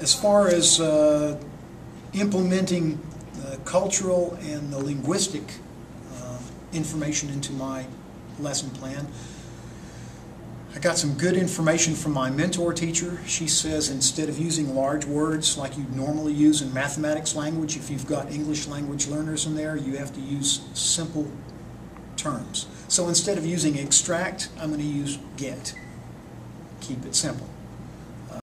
as far as uh, implementing the cultural and the linguistic uh, information into my lesson plan, I got some good information from my mentor teacher. She says instead of using large words like you normally use in mathematics language, if you've got English language learners in there, you have to use simple terms. So instead of using extract, I'm going to use get. Keep it simple.